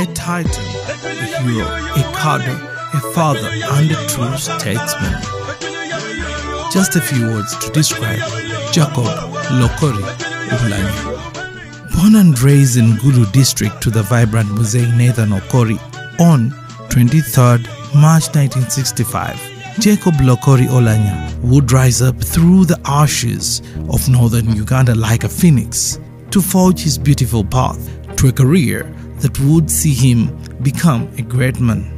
a titan, a hero, a cadre, a father, and a true statesman. Just a few words to describe Jacob Lokori Oulanyah. Born and raised in Gulu district to the vibrant Mosaic Nathan Okori on 23rd March 1965, Jacob Lokori Oulanyah would rise up through the ashes of northern Uganda like a phoenix to forge his beautiful path to a career that would see him become a great man.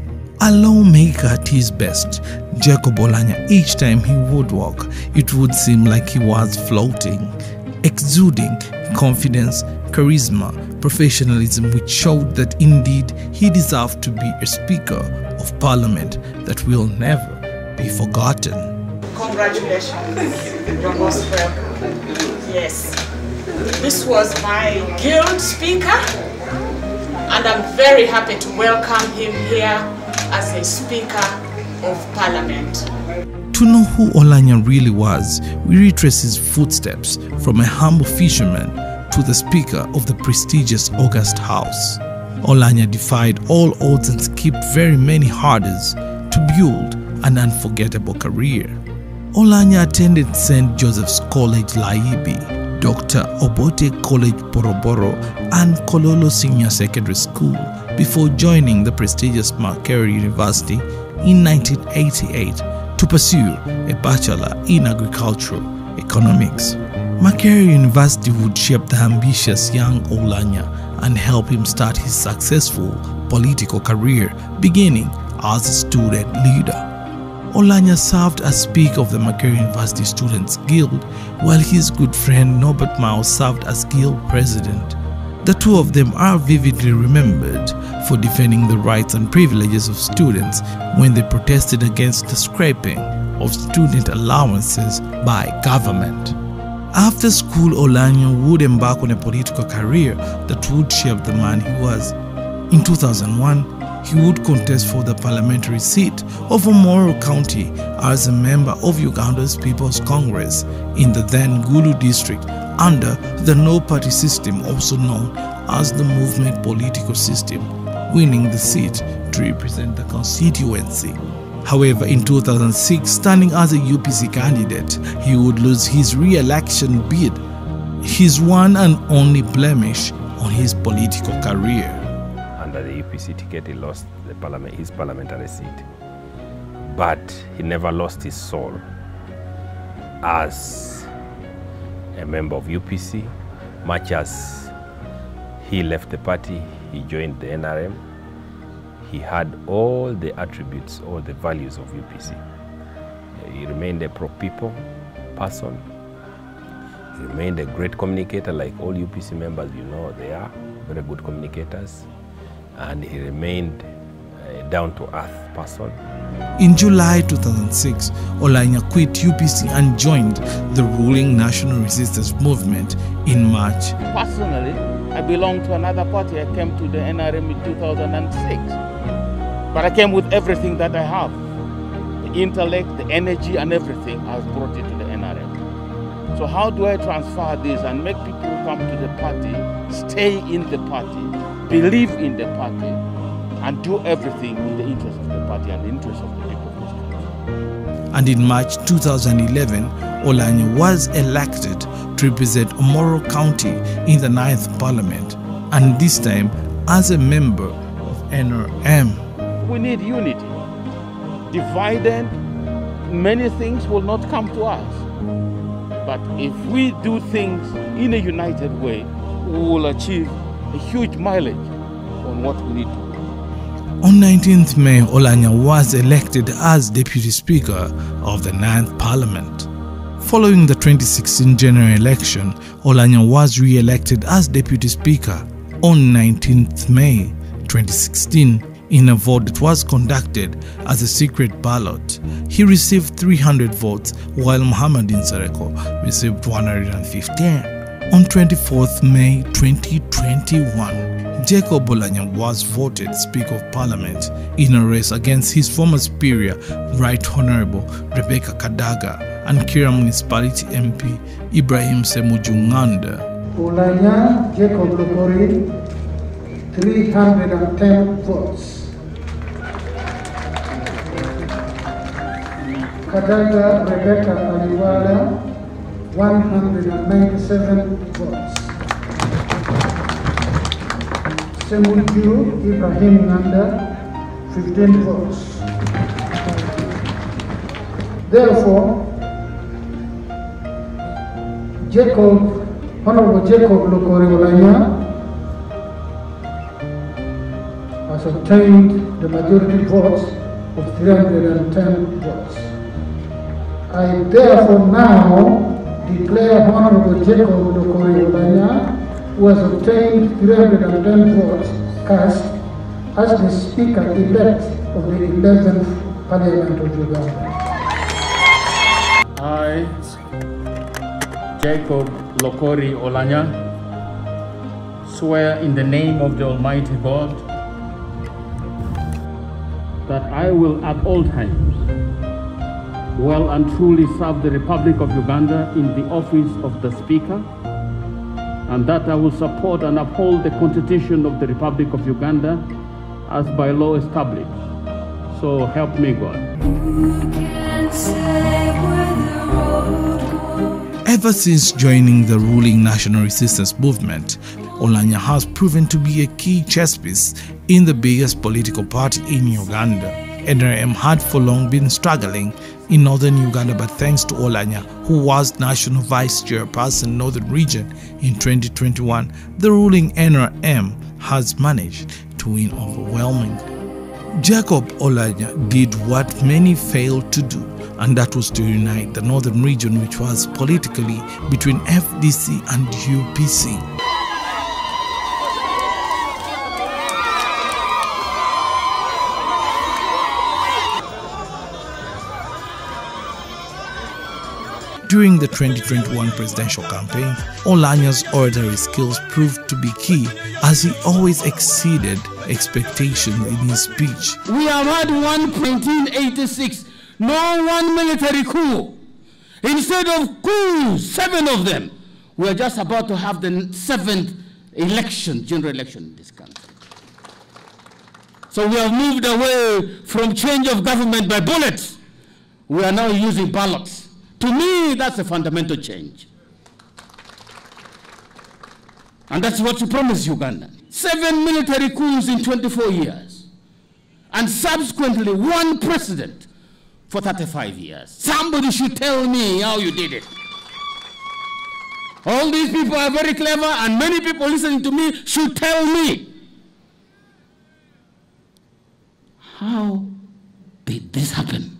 A lawmaker at his best, Jacob Oulanyah, each time he would walk, it would seem like he was floating, exuding confidence, charisma, professionalism, which showed that indeed he deserved to be a Speaker of Parliament that will never be forgotten. Congratulations. You're most welcome. Yes. This was my guild speaker, and I'm very happy to welcome him here as a Speaker of Parliament. To know who Oulanyah really was, we retrace his footsteps from a humble fisherman to the Speaker of the prestigious August House. Oulanyah defied all odds and skipped very many hurdles to build an unforgettable career. Oulanyah attended St. Joseph's College Layibi, Dr. Obote College Boroboro, and Kololo Senior Secondary School before joining the prestigious Makerere University in 1988 to pursue a Bachelor in Agricultural Economics. Makerere University would shape the ambitious young Oulanyah and help him start his successful political career, beginning as a student leader. Oulanyah served as Speaker of the Makerere University Students Guild, while his good friend Norbert Mao served as Guild President. The two of them are vividly remembered for defending the rights and privileges of students when they protested against the scraping of student allowances by government. After school, Oulanyah would embark on a political career that would shape the man he was. In 2001, he would contest for the parliamentary seat of Omoro County as a member of Uganda's People's Congress in the then Gulu district under the no party system, also known as the movement political system, winning the seat to represent the constituency. However, in 2006, standing as a UPC candidate, he would lose his re election bid, his one and only blemish on his political career under the UPC ticket, he lost parliament, his parliamentary seat. But he never lost his soul as a member of UPC. Much as he left the party, he joined the NRM. He had all the attributes, all the values of UPC. He remained a pro-people person. He remained a great communicator like all UPC members, you know they are, very good communicators and he remained a down-to-earth person. In July 2006, Oulanyah quit UPC and joined the ruling National Resistance Movement in March. Personally, I belong to another party. I came to the NRM in 2006. But I came with everything that I have. The intellect, the energy, and everything. I have brought it to the NRM. So how do I transfer this and make people come to the party stay in the party believe in the party and do everything in the interest of the party and the interest of the people of this country. And in March 2011, Oulanyah was elected to represent Omoro County in the 9th Parliament, and this time as a member of NRM. We need unity. Divided, many things will not come to us. If we do things in a united way, we will achieve a huge mileage on what we need to do. On 19th May, Oulanyah was elected as Deputy Speaker of the 9th Parliament. Following the 2016 general election, Oulanyah was re-elected as Deputy Speaker on 19th May 2016 in a vote that was conducted as a secret ballot. He received 300 votes while Muhammad Nsereko received 115. On 24th May 2021, Jacob Oulanyah was voted Speaker of Parliament in a race against his former superior, Right Honorable Rebecca Kadaga and Kira Municipality MP Ibrahim Ssemujju Nganda. Oulanyah Jacob Lokori 310 votes. Kadaga Rebecca Alitwala, 197 votes. Ssemujju Ibrahim Nganda, 15 votes. Therefore, Jacob, Honorable Jacob Lokori Oulanyah obtained the majority votes of 310 votes. I therefore now declare Honorable Jacob Oulanyah, who has obtained 310 votes cast, as the Speaker-elect of the 11th Parliament of Uganda. I, Jacob Lokori Oulanyah, swear in the name of the Almighty God that I will at all times well and truly serve the Republic of Uganda in the office of the Speaker, and that I will support and uphold the Constitution of the Republic of Uganda as by law established. So help me God. Ever since joining the ruling National Resistance Movement, Oulanyah has proven to be a key chess piece in the biggest political party in Uganda. NRM had for long been struggling in northern Uganda, but thanks to Oulanyah, who was National Vice Chairperson Northern Region in 2021, the ruling NRM has managed to win overwhelmingly. Jacob Oulanyah did what many failed to do, and that was to unite the northern region, which was politically between FDC and UPC. During the 2021 presidential campaign, Oulanyah's oratory skills proved to be key as he always exceeded expectations in his speech. We have had one 1986, no one military coup. Instead of coups, seven of them, we are just about to have the seventh election, general election in this country. So we have moved away from change of government by bullets. We are now using ballots. To me, that's a fundamental change. And that's what you promised Uganda. Seven military coups in 24 years. And subsequently, one president for 35 years. Somebody should tell me how you did it. All these people are very clever, and many people listening to me should tell me. How did this happen?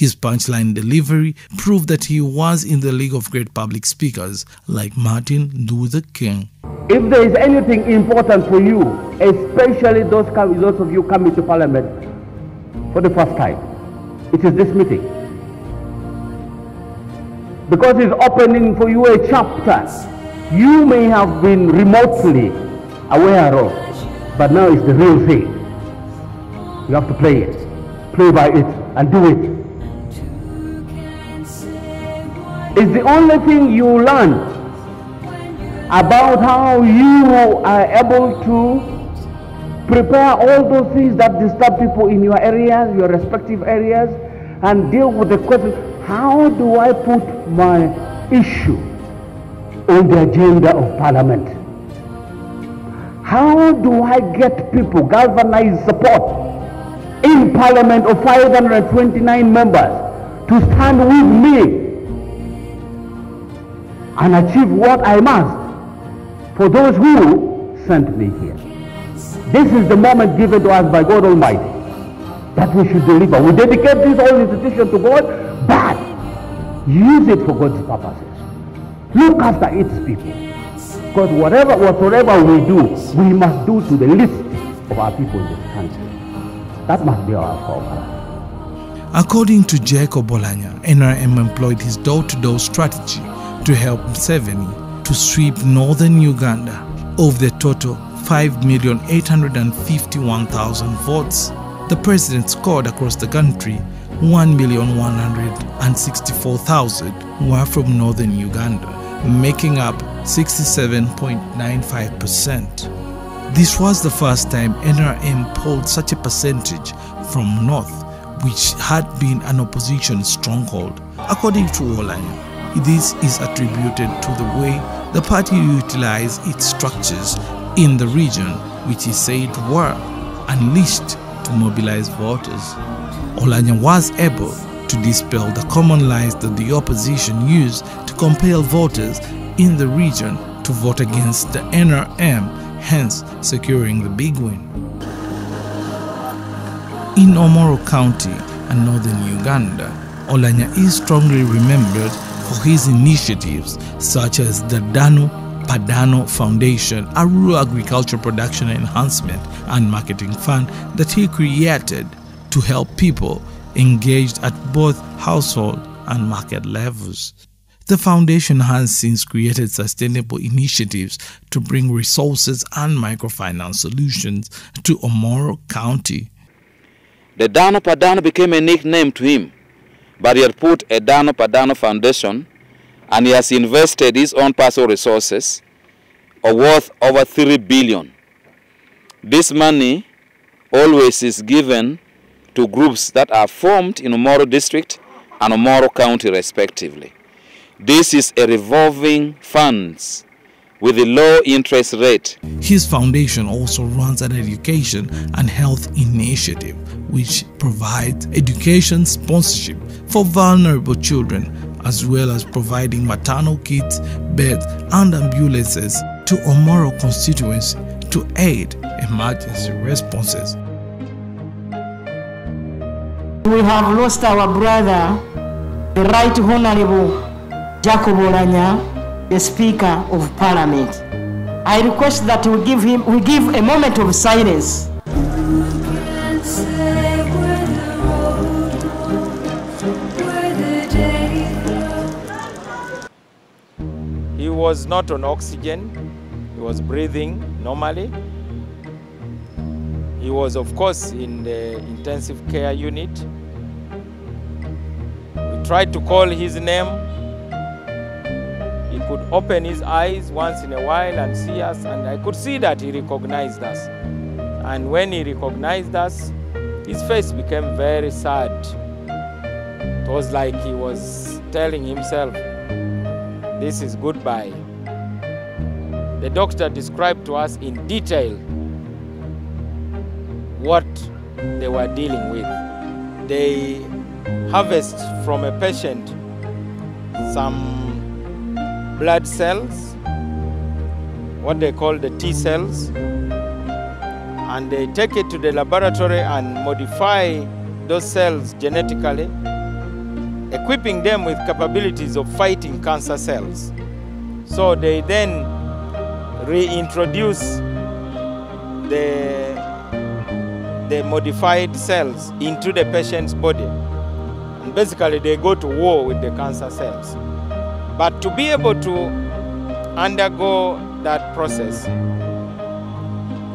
His punchline delivery proved that he was in the league of great public speakers like Martin Luther King. If there is anything important for you, especially those, those of you coming to parliament for the first time, it is this meeting. Because it's opening for you a chapter you may have been remotely aware of, but now it's the real thing. You have to play it, play by it, and do it. It's the only thing you learn about how you are able to prepare all those things that disturb people in your areas, your respective areas, and deal with the question, how do I put my issue on the agenda of parliament? How do I get people galvanized support in parliament of 529 members to stand with me and achieve what I must for those who sent me here. This is the moment given to us by God Almighty that we should deliver. We dedicate this whole institution to God, but use it for God's purposes. Look after its people. Because whatever, whatsoever we do, we must do to the least of our people in this country. That must be our focus. According to Jacob Oulanyah, NRM employed his door-to-door strategy to help Museveni to sweep northern Uganda of the total 5,851,000 votes. The president scored across the country 1,164,000 were from northern Uganda, making up 67.95%. This was the first time NRM polled such a percentage from North, which had been an opposition stronghold. According to Oulanyah, this is attributed to the way the party utilized its structures in the region, which he said were unleashed to mobilize voters. Oulanyah was able to dispel the common lies that the opposition used to compel voters in the region to vote against the NRM, hence securing the big win. In Omoro County and northern Uganda, Oulanyah is strongly remembered for his initiatives such as the Dano Padano Foundation, a rural agriculture production enhancement and marketing fund that he created to help people engaged at both household and market levels. The foundation has since created sustainable initiatives to bring resources and microfinance solutions to Omoro County. The Dano Padano became a nickname to him, but he had put a Dano Padano Foundation and he has invested his own personal resources of worth over 3 billion. This money always is given to groups that are formed in Omoro district and Omoro county respectively. This is a revolving funds with a low interest rate. His foundation also runs an education and health initiative which provides education sponsorship for vulnerable children as well as providing maternal kits, beds and ambulances to Omoro constituents to aid emergency responses. We have lost our brother, the Right Honorable Jacob Oulanyah, the Speaker of Parliament. I request that we give him we give a moment of silence. He was not on oxygen, he was breathing normally. He was, of course, in the intensive care unit. We tried to call his name. Could open his eyes once in a while and see us, and I could see that he recognized us. And when he recognized us, his face became very sad. It was like he was telling himself, This is goodbye. The doctor described to us in detail what they were dealing with. They harvest from a patient some blood cells, what they call the T cells, and they take it to the laboratory and modify those cells genetically, equipping them with capabilities of fighting cancer cells. So they then reintroduce the the modified cells into the patient's body. And basically, they go to war with the cancer cells. To be able to undergo that process,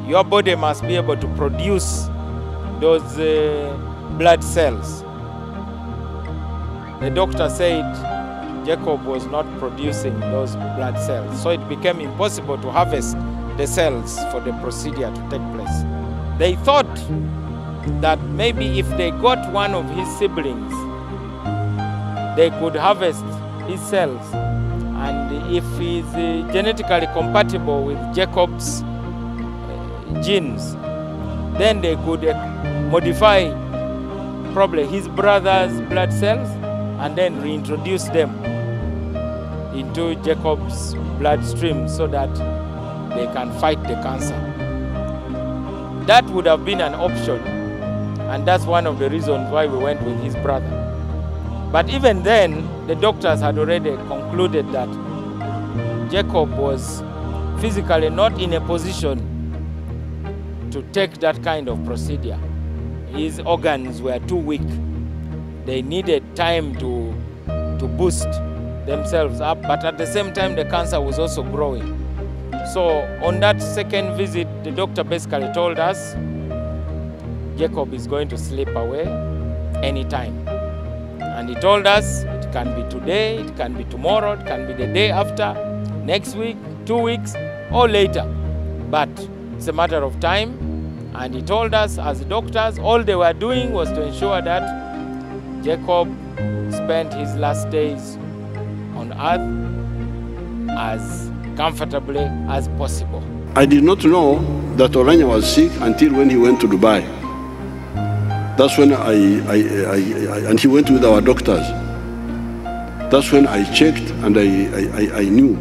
your body must be able to produce those uh, blood cells. The doctor said Jacob was not producing those blood cells, so it became impossible to harvest the cells for the procedure to take place. They thought that maybe if they got one of his siblings, they could harvest his cells. And if he's uh, genetically compatible with Jacob's uh, genes, then they could uh, modify probably his brother's blood cells and then reintroduce them into Jacob's bloodstream so that they can fight the cancer. That would have been an option, and that's one of the reasons why we went with his brother. But even then, the doctors had already concluded that Jacob was physically not in a position to take that kind of procedure. His organs were too weak. They needed time to, to boost themselves up, but at the same time, the cancer was also growing. So on that second visit, the doctor basically told us Jacob is going to slip away anytime. And he told us can be today, it can be tomorrow, it can be the day after, next week, two weeks, or later. But It's a matter of time. And he told us, as doctors, all they were doing was to ensure that Jacob spent his last days on earth as comfortably as possible. I did not know that Oulanyah was sick until when he went to Dubai. That's when I, I, I, I and he went with our doctors. That's when I checked and I, I, I knew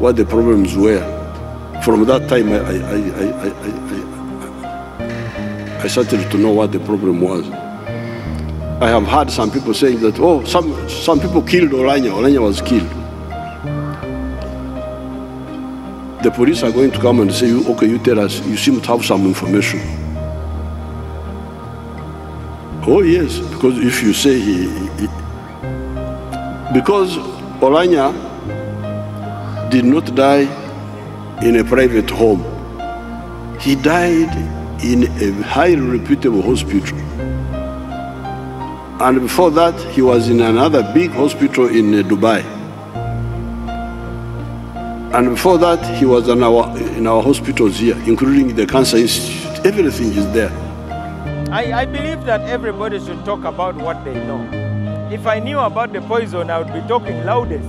what the problems were. From that time, I, I, I, I, started to know what the problem was. I have heard some people saying that, oh, some, some people killed Oulanyah, Oulanyah was killed. The police are going to come and say, okay, you tell us, you seem to have some information. Oh, yes, because if you say he because Oulanyah did not die in a private home. He died in a highly reputable hospital. And before that, he was in another big hospital in uh, Dubai. And before that, he was in our, in our hospitals here, including the Cancer Institute. Everything is there. I, I believe that everybody should talk about what they know. If I knew about the poison, I would be talking loudest.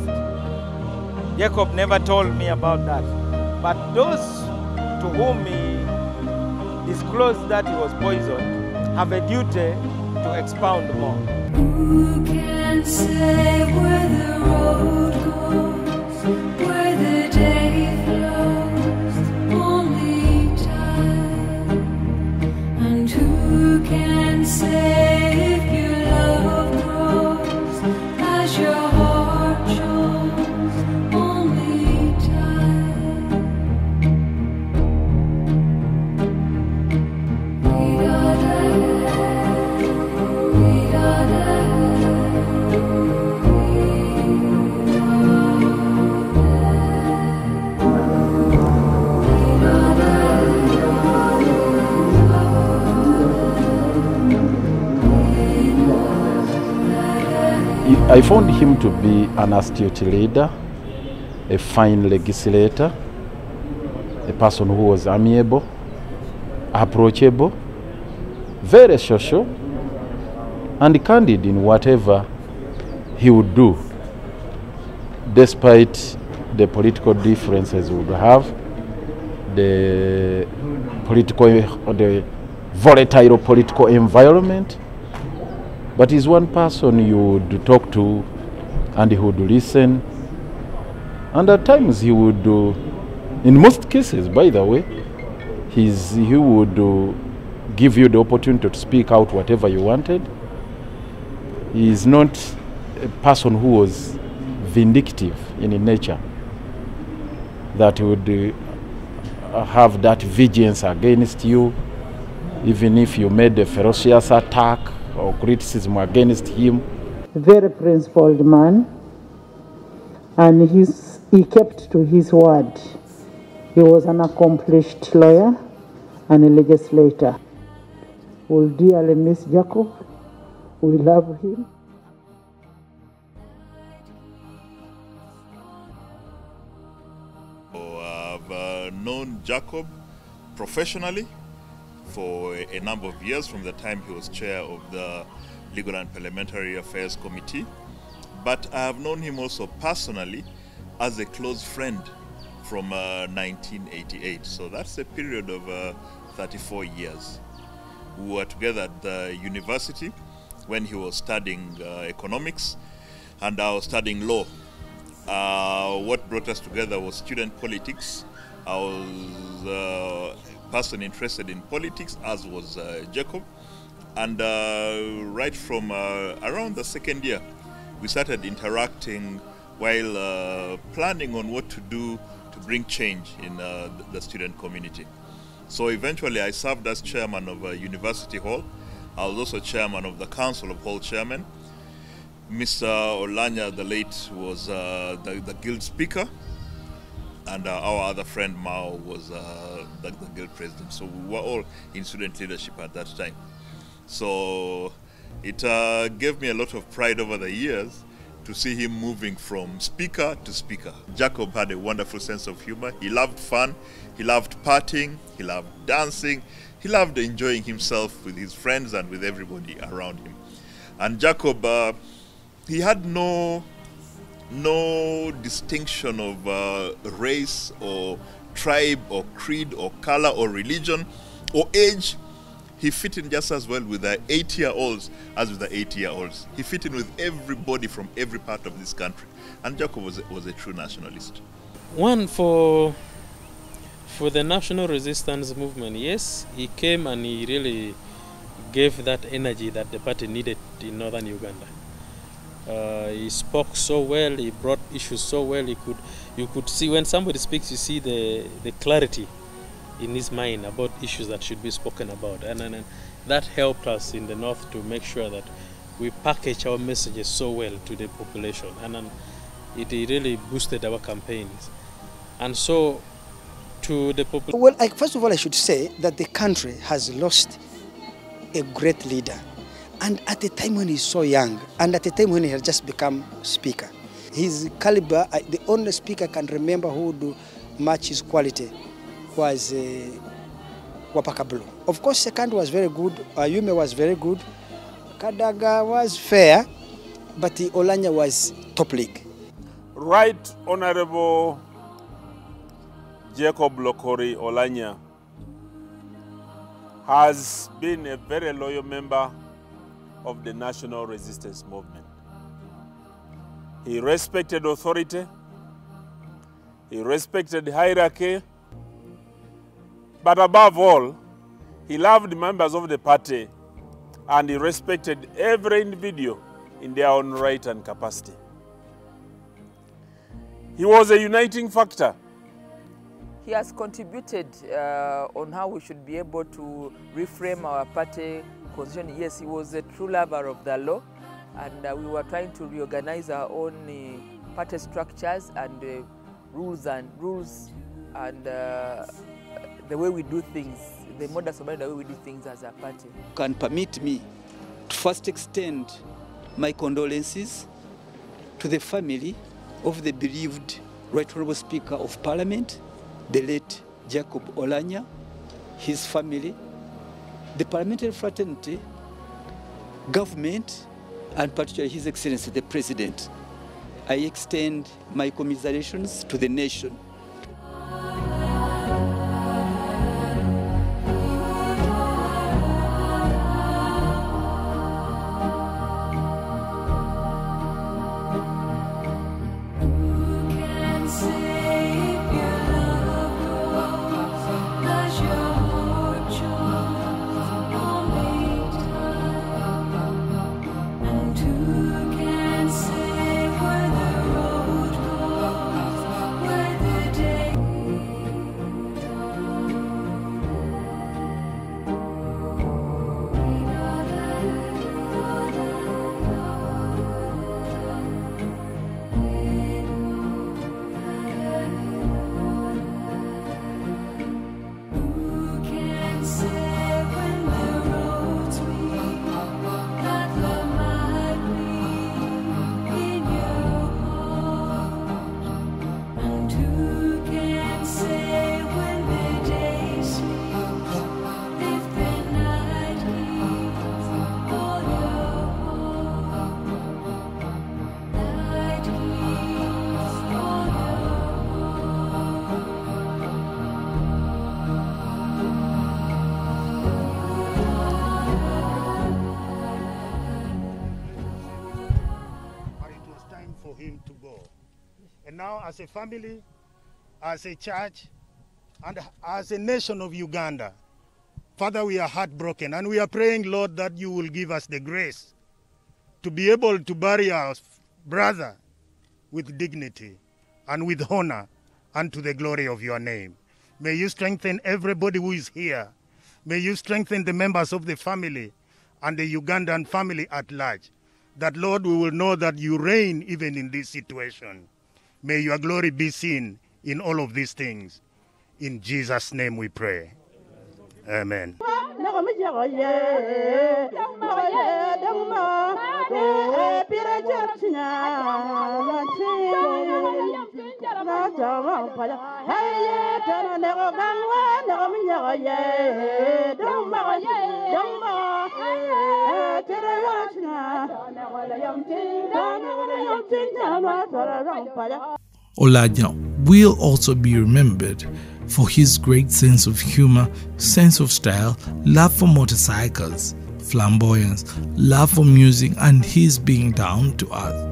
Jacob never told me about that. But those to whom he disclosed that he was poisoned have a duty to expound more. Who can say where the road goes, where the day flows? Only time. And who can say I found him to be an astute leader, a fine legislator, a person who was amiable, approachable, very social, and candid in whatever he would do, despite the political differences we would have, the political, the volatile political environment. But he's one person you would talk to and he would listen. And at times he would, uh, in most cases, by the way, he's, he would uh, give you the opportunity to speak out whatever you wanted. He is not a person who was vindictive in nature, that would uh, have that vengeance against you, even if you made a ferocious attack or criticism against him. very principled man, and he's, he kept to his word. He was an accomplished lawyer and a legislator. We'll dearly miss Jacob. We love him. I've uh, known Jacob professionally for a number of years from the time he was chair of the Legal and Parliamentary Affairs Committee. But I have known him also personally as a close friend from uh, 1988. So that's a period of uh, 34 years. We were together at the university when he was studying uh, economics and I was studying law. Uh, what brought us together was student politics. I was uh, person interested in politics, as was uh, Jacob. And uh, right from uh, around the second year, we started interacting while planning on what to do to bring change in the student community. So eventually, I served as chairman of University Hall. I was also chairman of the Council of Hall Chairmen. Mr. Oulanyah, the late, was uh, the, the guild speaker, and uh, our other friend Mao was uh, the, the guild president. So we were all in student leadership at that time. So it uh, gave me a lot of pride over the years to see him moving from speaker to speaker. Jacob had a wonderful sense of humor. He loved fun, he loved partying, he loved dancing, he loved enjoying himself with his friends and with everybody around him. And Jacob, uh, he had no no distinction of uh, race or tribe or creed or color or religion or age. He fit in just as well with the eight year olds as with the eight year olds. He fit in with everybody from every part of this country. And Jacob was a, was a true nationalist. One for for the national resistance movement, yes, he came and he really gave that energy that the party needed in northern Uganda. Uh, he spoke so well. He brought issues so well. He could, you could see when somebody speaks, you see the the clarity in his mind about issues that should be spoken about, and, and, and that helped us in the north to make sure that we package our messages so well to the population, and, and it really boosted our campaigns. And so, to the population. Well, I, first of all, I should say that the country has lost a great leader. And at a time when he's so young, and at a time when he had just become speaker, his caliber, the only speaker I can remember who would match his quality was uh, Wapakhabulo. Of course, second was very good, Ayume was very good, Kadaga was fair, but the Oulanyah was top league. Right Honorable Jacob Lokori Oulanyah has been a very loyal member of the national resistance movement. He respected authority, he respected hierarchy, but above all, he loved members of the party and he respected every individual in their own right and capacity. He was a uniting factor He has contributed uh, on how we should be able to reframe our party Yes, he was a true lover of the law, and uh, we were trying to reorganize our own uh, party structures and uh, rules and rules and uh, the way we do things, the modus operandi, the way we do things as a party. can permit me to first extend my condolences to the family of the bereaved Right Honorable Speaker of Parliament, the late Jacob Oulanyah, his family, the parliamentary fraternity, government, and particularly His Excellency the President. I extend my commiserations to the nation. As a family, as a church, and as a nation of Uganda, Father, we are heartbroken and we are praying, Lord, that you will give us the grace to be able to bury our brother with dignity and with honor and to the glory of your name. May you strengthen everybody who is here. May you strengthen the members of the family and the Ugandan family at large. That, Lord, we will know that you reign even in this situation. May your glory be seen in all of these things. In Jesus' name we pray. Amen. Oulanyah will also be remembered for his great sense of humor, sense of style, love for motorcycles, flamboyance, love for music, and his being down to earth.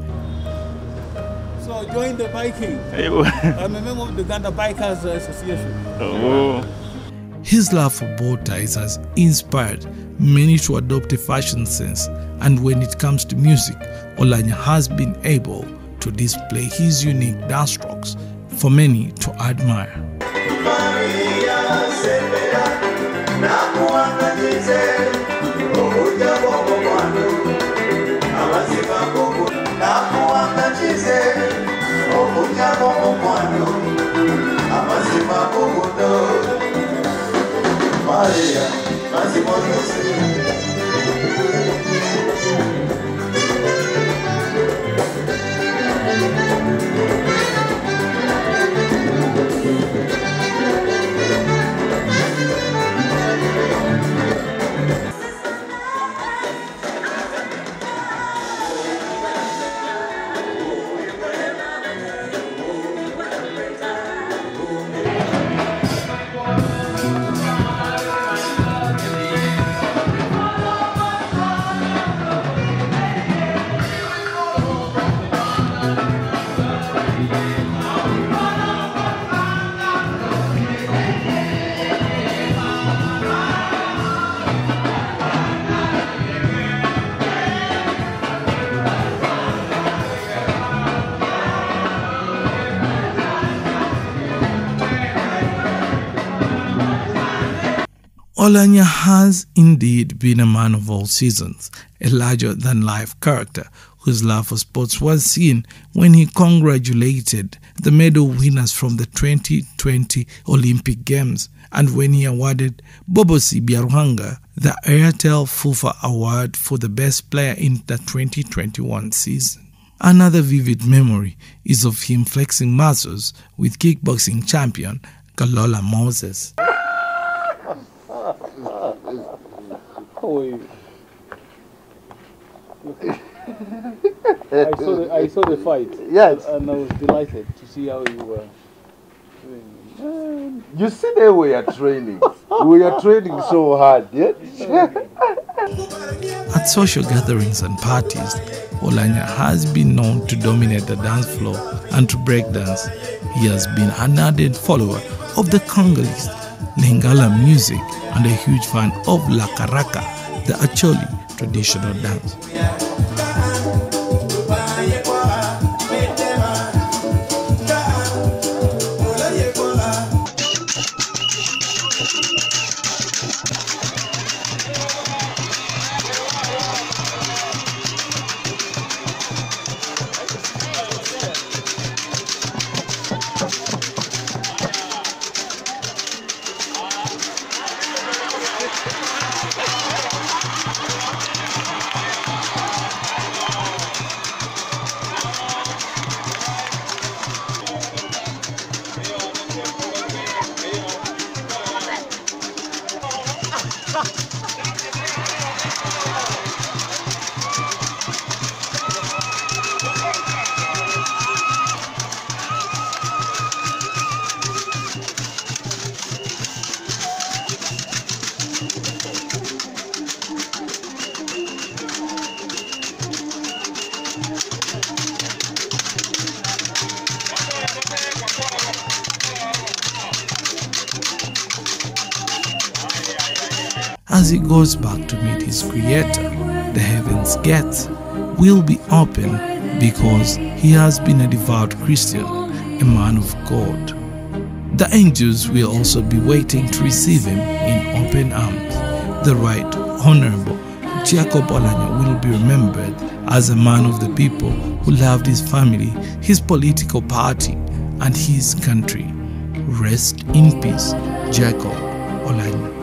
So join the biking. I'm a member of the Uganda Bikers Association. Oh. His love for bow ties has inspired many to adopt a fashion sense, and when it comes to music, Oulanyah has been able to display his unique dance strokes for many to admire. Maria, Massimo Oulanyah has indeed been a man of all seasons, a larger than life character whose love for sports was seen when he congratulated the medal winners from the 2020 Olympic Games and when he awarded Bobosi Byaruhanga the Airtel FUFA Award for the best player in the 2021 season. Another vivid memory is of him flexing muscles with kickboxing champion Golola Moses. How? I saw the I saw the fight. Yes. And I was delighted to see how you were doing. You see the way you're training. we are training so hard, yeah? At social gatherings and parties, Oulanyah has been known to dominate the dance floor and to break dance. He has been an ardent follower of the Congolese Lingala music and a huge fan of Larakaraka, the Acholi traditional dance. As he goes back to meet his creator, the heavens gates will be open because he has been a devout Christian, a man of God. The angels will also be waiting to receive him in open arms. The Right Honorable Jacob Oulanyah will be remembered as a man of the people who loved his family, his political party, and his country. Rest in peace, Jacob Oulanyah.